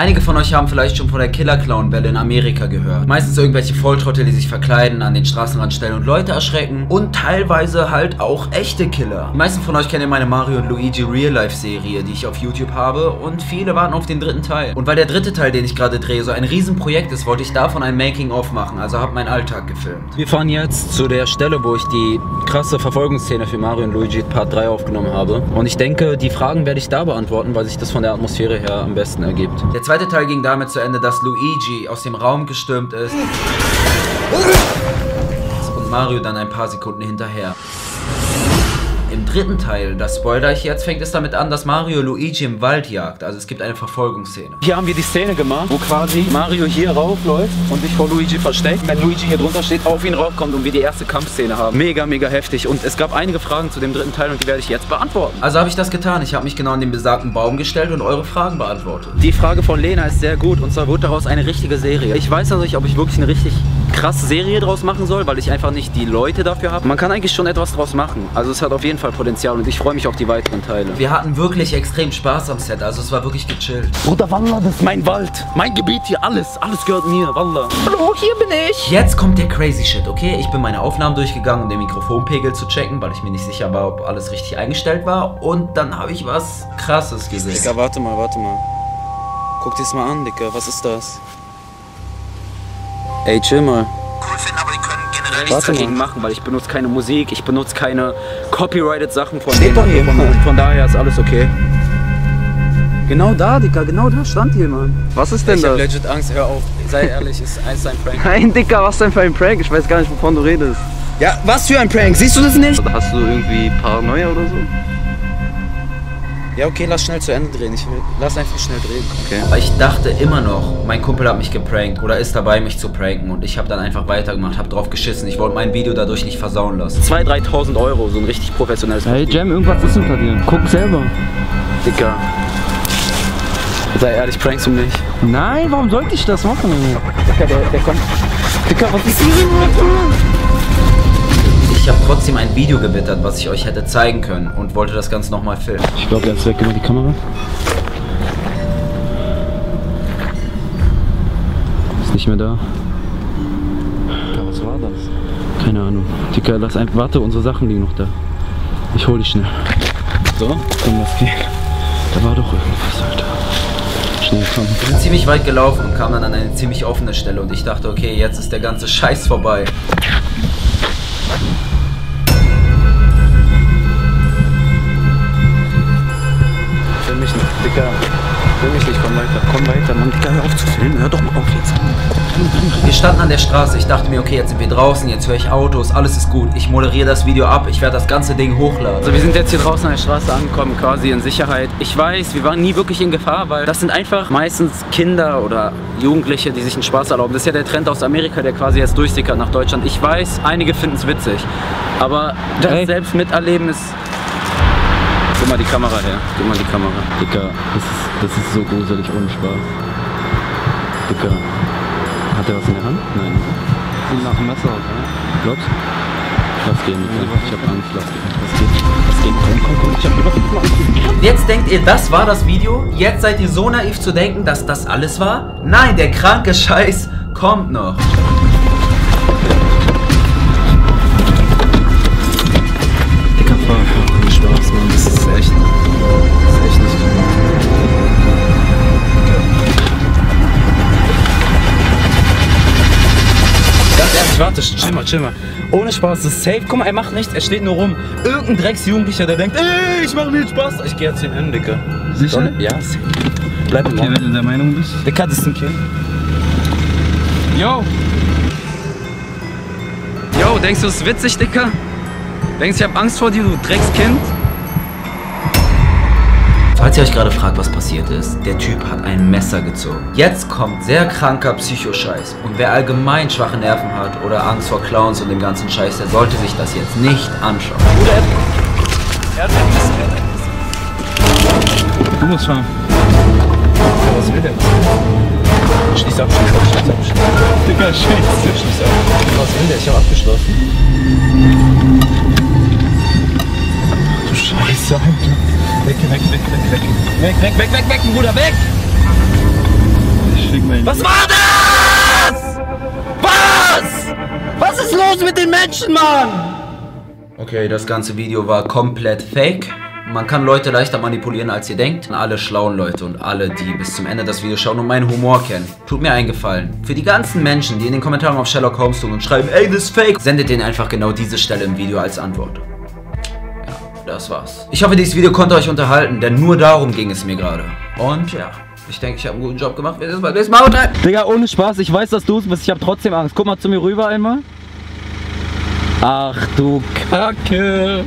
Einige von euch haben vielleicht schon von der Killer-Clown-Welle in Amerika gehört. Meistens irgendwelche Volltrottel, die sich verkleiden, an den Straßenrand stellen und Leute erschrecken. Und teilweise halt auch echte Killer. Die meisten von euch kennen meine Mario und Luigi Real-Life-Serie, die ich auf YouTube habe. Und viele warten auf den dritten Teil. Und weil der dritte Teil, den ich gerade drehe, so ein Riesenprojekt ist, wollte ich davon ein Making-of machen. Also habe meinen Alltag gefilmt. Wir fahren jetzt zu der Stelle, wo ich die krasse Verfolgungsszene für Mario und Luigi Part 3 aufgenommen habe. Und ich denke, die Fragen werde ich da beantworten, weil sich das von der Atmosphäre her am besten ergibt. Der der zweite Teil ging damit zu Ende, dass Luigi aus dem Raum gestürmt ist. Und Mario dann ein paar Sekunden hinterher. Im dritten Teil, das spoiler ich jetzt, fängt es damit an, dass Mario Luigi im Wald jagt. Also es gibt eine Verfolgungsszene. Hier haben wir die Szene gemacht, wo quasi Mario hier raufläuft und sich vor Luigi versteckt. Wenn Luigi hier drunter steht, auf ihn raufkommt und wir die erste Kampfszene haben. Mega, mega heftig. Und es gab einige Fragen zu dem dritten Teil und die werde ich jetzt beantworten. Also habe ich das getan. Ich habe mich genau an den besagten Baum gestellt und eure Fragen beantwortet. Die Frage von Lena ist sehr gut und zwar wird daraus eine richtige Serie. Ich weiß also nicht, ob ich wirklich eine richtig krasse Serie draus machen soll, weil ich einfach nicht die Leute dafür habe. Man kann eigentlich schon etwas draus machen. Also es hat auf jeden Fall Potenzial und ich freue mich auf die weiteren Teile. Wir hatten wirklich extrem Spaß am Set, also es war wirklich gechillt. Bruder Wallah, das ist mein Wald, mein Gebiet hier, alles, alles gehört mir, Wallah. Hallo, hier bin ich. Jetzt kommt der crazy shit, okay? Ich bin meine Aufnahmen durchgegangen, um den Mikrofonpegel zu checken, weil ich mir nicht sicher war, ob alles richtig eingestellt war. Und dann habe ich was krasses gesehen. Digga, warte mal, warte mal. Guck dir's mal an, Digga, was ist das? Ey, chill mal cool finden, aber die können generell nichts dagegen machen, weil ich benutze keine Musik, ich benutze keine copyrighted Sachen von Steht denen. Hier, von, von daher ist alles okay. Genau da, Dicker, genau da stand jemand. Was ist denn ich das? Ich hab legit Angst, hör auf. Sei ehrlich, ist eins ein Prank. Nein, Dicker, was denn für ein Prank? Ich weiß gar nicht, wovon du redest. Ja, was für ein Prank? Siehst du das nicht? Hast du irgendwie Paranoia oder so? Ja, okay, lass schnell zu Ende drehen. Ich will, lass einfach schnell drehen. Okay. Aber ich dachte immer noch, mein Kumpel hat mich geprankt oder ist dabei, mich zu pranken. Und ich habe dann einfach weitergemacht, habe drauf geschissen. Ich wollte mein Video dadurch nicht versauen lassen. 2.000, 3.000 Euro, so ein richtig professionelles Hey Jam, irgendwas ist unter dir. Guck selber. Dicker. Sei ehrlich, prankst du mich? Nein, warum sollte ich das machen? Dicker, der, der kommt. Dicker, was ist hier? Ich habe trotzdem ein Video gewittert, was ich euch hätte zeigen können und wollte das Ganze nochmal filmen. Ich glaube, jetzt weg über die Kamera. Ist nicht mehr da. Ja, was war das? Keine Ahnung. Dicker, lass einfach. Warte, unsere Sachen liegen noch da. Ich hol die schnell. So? Komm, lass gehen. Da war doch irgendwas, Alter. Schnell, komm. Wir sind ziemlich weit gelaufen und kamen dann an eine ziemlich offene Stelle und ich dachte, okay, jetzt ist der ganze Scheiß vorbei. Mich nicht, komm weiter, komm weiter, Mann, Dicker, hör auf zu filmen, hör doch mal auf jetzt. Wir standen an der Straße, ich dachte mir, okay, jetzt sind wir draußen, jetzt höre ich Autos, alles ist gut. Ich moderiere das Video ab, ich werde das ganze Ding hochladen. Also wir sind jetzt hier draußen an der Straße angekommen, quasi in Sicherheit. Ich weiß, wir waren nie wirklich in Gefahr, weil das sind einfach meistens Kinder oder Jugendliche, die sich einen Spaß erlauben. Das ist ja der Trend aus Amerika, der quasi jetzt durchsickert nach Deutschland. Ich weiß, einige finden es witzig, aber das hey. selbst miterleben ist mal die Kamera her. Gib mal die Kamera. Dicker, das ist, das ist so gruselig ohne Spaß. Dicker. Hat er was in der Hand? Nein. Sieht nach dem Messer aus, oder? Glaubst du? Lass gehen, Dicker. Ich hab Angst. Lass gehen. Lass gehen. Lass gehen. Komm, komm, komm. Ich hab überhaupt Angst. Jetzt denkt ihr, das war das Video? Jetzt seid ihr so naiv zu denken, dass das alles war? Nein, der kranke Scheiß kommt noch. Warte, chill mal, chill mal. Ohne Spaß, das ist safe. Guck mal, er macht nichts, er steht nur rum. Irgendein Drecksjugendlicher, der denkt, ey, ich mach mir Spaß. Ich geh jetzt hier hin, Dicker. Sicher? Ja, safe. Bleib okay, wenn du der Meinung bist. Dicker, das ist ein Kind. Yo! Yo, denkst du, das ist witzig, Dicker? Denkst du, ich hab Angst vor dir, du Dreckskind? Falls ihr euch gerade fragt, was passiert ist, der Typ hat ein Messer gezogen. Jetzt kommt sehr kranker Psychoscheiß. Und wer allgemein schwache Nerven hat oder Angst vor Clowns und dem ganzen Scheiß, der sollte sich das jetzt nicht anschauen. Oder er hat ein Messer, er hat ein Messer. Du musst fahren. Was will der? Schließ ab, schließ ab, schließ ab, schließ ab. Digga, scheiße. Schließ ab. Was will der? Ich hab abgeschlossen. Du Scheiße, Alter. Weg, weg, weg, weg, weg. Weg, weg, weg, weg, weg, Bruder, weg! Was war das? Was? Was ist los mit den Menschen, Mann? Okay, das ganze Video war komplett fake. Man kann Leute leichter manipulieren, als ihr denkt. Alle schlauen Leute und alle, die bis zum Ende das Video schauen und meinen Humor kennen. Tut mir einen Gefallen. Für die ganzen Menschen, die in den Kommentaren auf Sherlock Holmes tun und schreiben, ey, das ist fake, sendet denen einfach genau diese Stelle im Video als Antwort. Das war's. Ich hoffe, dieses Video konnte euch unterhalten, denn nur darum ging es mir gerade. Und ja, ich denke, ich habe einen guten Job gemacht. Wir sehen uns beim nächsten Mal. Digga, ohne Spaß, ich weiß, dass du es bist. Ich habe trotzdem Angst. Guck mal zu mir rüber einmal. Ach du Kacke.